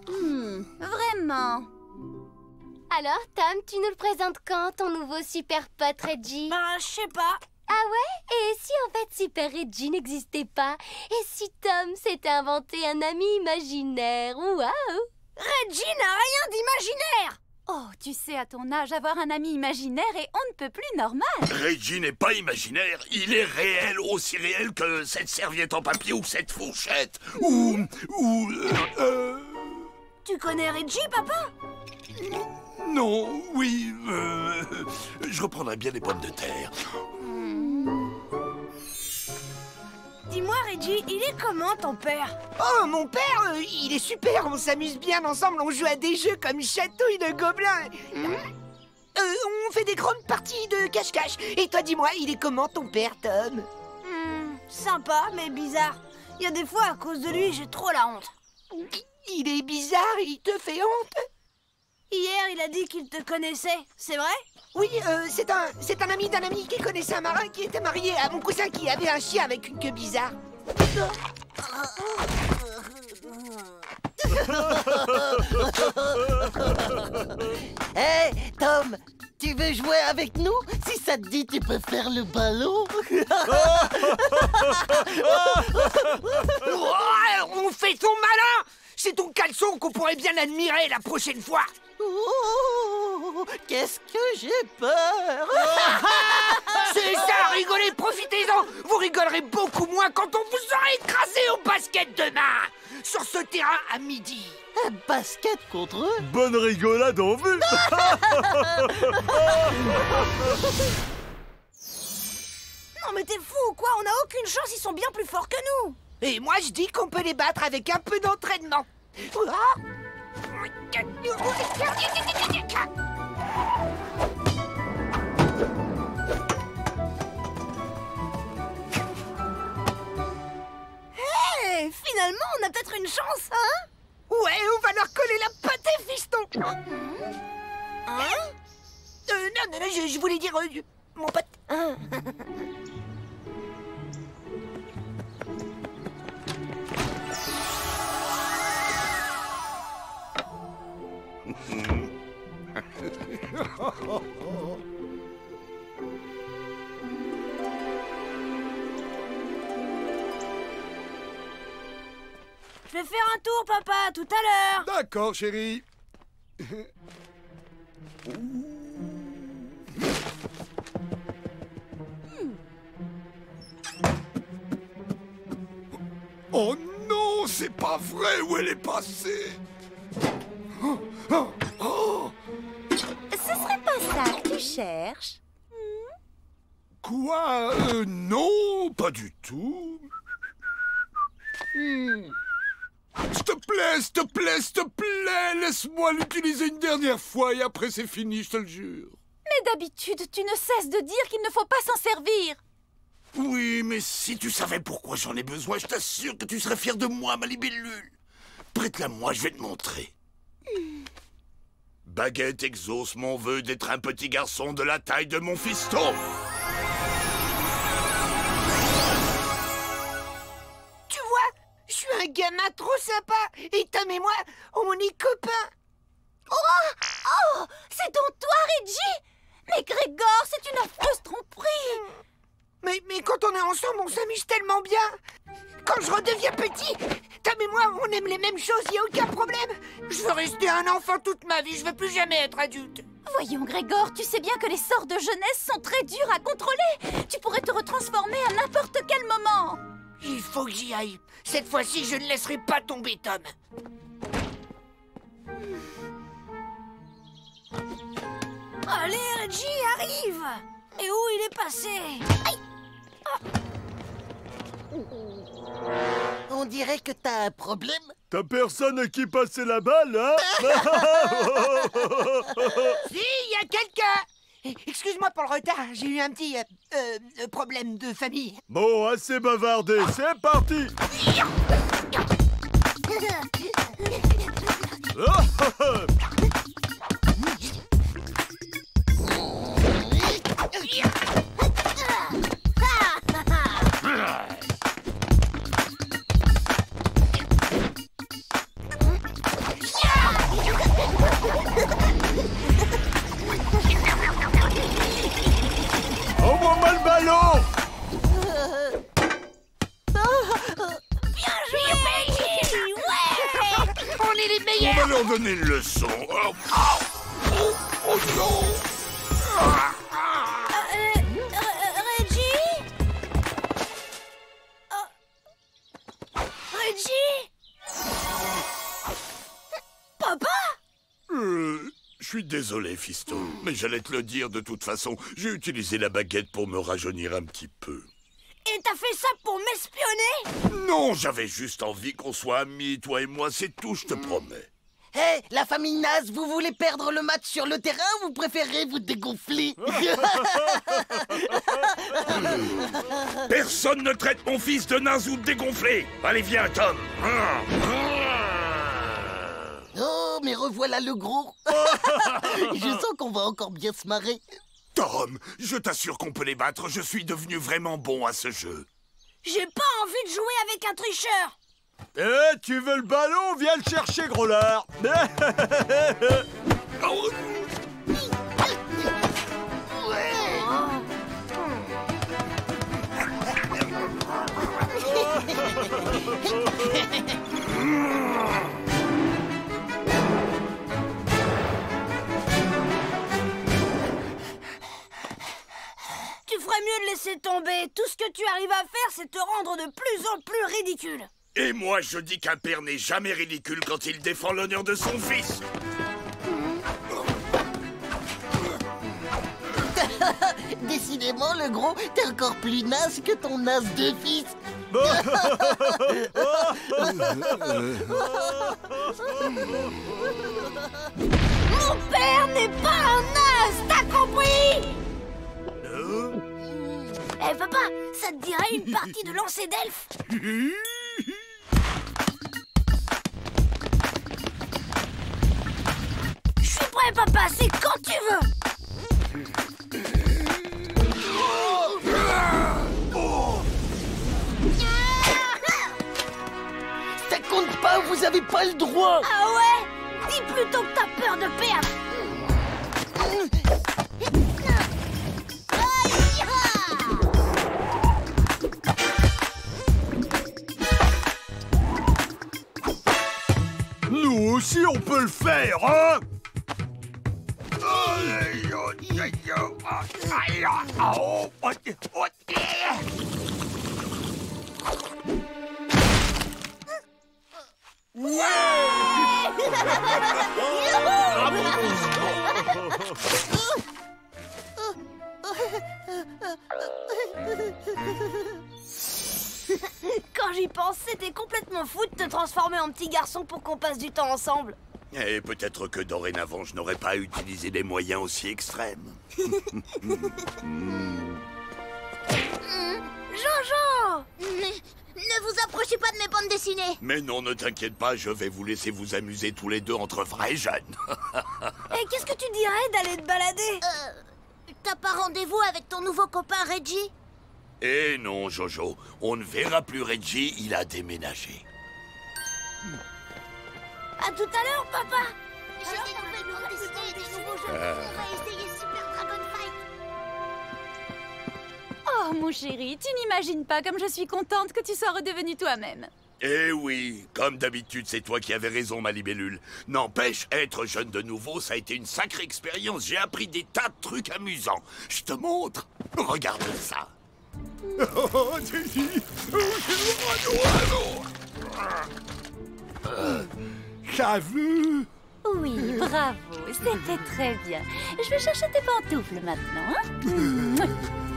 Hmm, Vraiment Alors, Tom, tu nous le présentes quand, ton nouveau super pote Reggie Ben, je sais pas. Ah ouais Et si en fait Super Reggie n'existait pas Et si Tom s'était inventé un ami imaginaire Waouh Reggie n'a rien d'imaginaire. Oh, tu sais, à ton âge, avoir un ami imaginaire est on ne peut plus normal. Reggie n'est pas imaginaire, il est réel, aussi réel que cette serviette en papier ou cette fourchette. Ou. ou. euh, euh, Tu connais Reggie, papa? Non, oui, euh, je reprendrai bien les pommes de terre. Dis-moi, Reggie, il est comment ton père? Oh, mon père, euh, il est super, on s'amuse bien ensemble, on joue à des jeux comme Chatouille de Gobelins. Euh, on fait des grandes parties de cache-cache. Et toi, dis-moi, il est comment ton père, Tom? Hmm, Sympa, mais bizarre. Il y a des fois, à cause de lui, j'ai trop la honte. Il est bizarre, il te fait honte? Hier, il a dit qu'il te connaissait, c'est vrai? Oui, euh, c'est un, c'est un ami d'un ami qui connaissait un marin qui était marié à mon cousin qui avait un chien avec une queue bizarre. Hé, Tom, tu veux jouer avec nous? Si ça te dit, tu peux faire le ballon. Oh, on fait ton malin! C'est ton caleçon qu'on pourrait bien admirer la prochaine fois Oh, Qu'est-ce que j'ai peur. C'est ça, rigolez, profitez-en. Vous rigolerez beaucoup moins quand on vous aura écrasé au basket demain. Sur ce terrain à midi. Un basket contre eux. Bonne rigolade en vue. Non mais t'es fou ou quoi? On n'a aucune chance, ils sont bien plus forts que nous. Et moi je dis qu'on peut les battre avec un peu d'entraînement. Ah Hé Finalement, on a peut-être une chance, hein? Ouais, on va leur coller la pâtée, fiston Hein? Euh, non, non, non, je, voulais dire euh, mon pote. Je vais faire un tour, papa, tout à l'heure. D'accord, chérie. Oh non, c'est pas vrai. Où elle est passée? Oh, oh, oh. Ce serait pas ça que tu cherches Quoi Euh, Non, pas du tout. Hmm. S'il te plaît, s'il te plaît, s'il te plaît, laisse-moi l'utiliser une dernière fois et après c'est fini, je te le jure. Mais d'habitude, tu ne cesses de dire qu'il ne faut pas s'en servir Oui, mais si tu savais pourquoi j'en ai besoin, je t'assure que tu serais fier de moi, ma libellule. Prête-la moi, je vais te montrer. Baguette exauce mon vœu d'être un petit garçon de la taille de mon fiston. Tu vois, je suis un gamin trop sympa et Tom et moi, on est copains. Oh Oh C'est donc toi, Reggie Mais Grégor, c'est une affreuse tromperie Mais, mais quand on est ensemble, on s'amuse tellement bien. Quand je redeviens petit, Tom et moi, on aime les mêmes choses, y a aucun problème. Je veux rester un enfant toute ma vie, je veux plus jamais être adulte. Voyons, Grégor, tu sais bien que les sorts de jeunesse sont très durs à contrôler Tu pourrais te retransformer à n'importe quel moment Il faut que j'y aille. Cette fois-ci, je ne laisserai pas tomber Tom. Allez, Reggie, arrive Mais où il est passé Aïe On dirait que t'as un problème. T'as personne à qui passer la balle, hein Si, il y a quelqu'un Excuse-moi pour le retard, j'ai eu un petit euh, euh, problème de famille. Bon, assez bavardé, c'est parti On va leur donner une leçon. Oh, oh, oh, oh non Euh, suis désolé, fiston, mais j'allais te le dire de toute façon. J'ai utilisé la baguette pour me rajeunir un petit peu. Et t'as fait ça pour m'espionner? Non, j'avais juste envie qu'on soit amis, toi et moi, c'est tout, je te promets. Hé, la famille naze, vous voulez perdre le match sur le terrain ou vous préférez vous dégonfler? Personne ne traite mon fils de naze ou de dégonflé Allez, viens, Tom Oh, mais revoilà le gros. Je sens qu'on va encore bien se marrer. Tom, je t'assure qu'on peut les battre, je suis devenu vraiment bon à ce jeu. J'ai pas envie de jouer avec un tricheur. Eh, tu veux le ballon? Viens le chercher, gros lard. Oh, ferait mieux de laisser tomber. Tout ce que tu arrives à faire, c'est te rendre de plus en plus ridicule. Et moi, je dis qu'un père n'est jamais ridicule quand il défend l'honneur de son fils. Décidément, le gros, t'es encore plus naze que ton naze de fils. Mon père n'est pas un as, t'as compris? Eh papa, ça te dirait une partie de lancer d'elfe Je suis prêt papa, c'est quand tu veux Ça compte pas, vous avez pas le droit. Ah ouais Dis plutôt que t'as peur de perdre hein Quand j'y pense, c'était complètement fou de te transformer en petit garçon pour qu'on passe du temps ensemble. Et peut-être que dorénavant, je n'aurais pas utilisé des moyens aussi extrêmes. Jean-Jean Ne vous approchez pas de mes bandes dessinées Mais non, ne t'inquiète pas, je vais vous laisser vous amuser tous les deux entre vrais jeunes. Et qu'est-ce que tu dirais d'aller te balader? Euh, T'as pas rendez-vous avec ton nouveau copain Reggie? Eh non, Jojo, on ne verra plus Reggie, il a déménagé. À tout à l'heure, papa J'ai dessinées et des nouveaux jeux. On va essayer Super Dragon Fight Oh, mon chéri, tu n'imagines pas comme je suis contente que tu sois redevenu toi-même. Eh oui, comme d'habitude, c'est toi qui avais raison, ma libellule. N'empêche, être jeune de nouveau, ça a été une sacrée expérience. J'ai appris des tas de trucs amusants. Je te montre. Regarde ça. T'as vu? Oui, bravo, c'était très bien. Je vais chercher tes pantoufles maintenant, hein